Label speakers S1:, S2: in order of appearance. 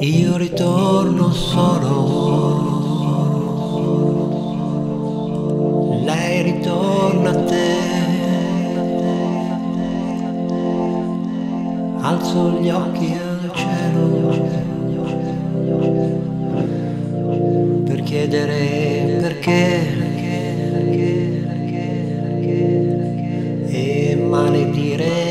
S1: Io ritorno solo, e ritorno a te. Alzo gli occhi al cielo per chiedere perché. E maledire.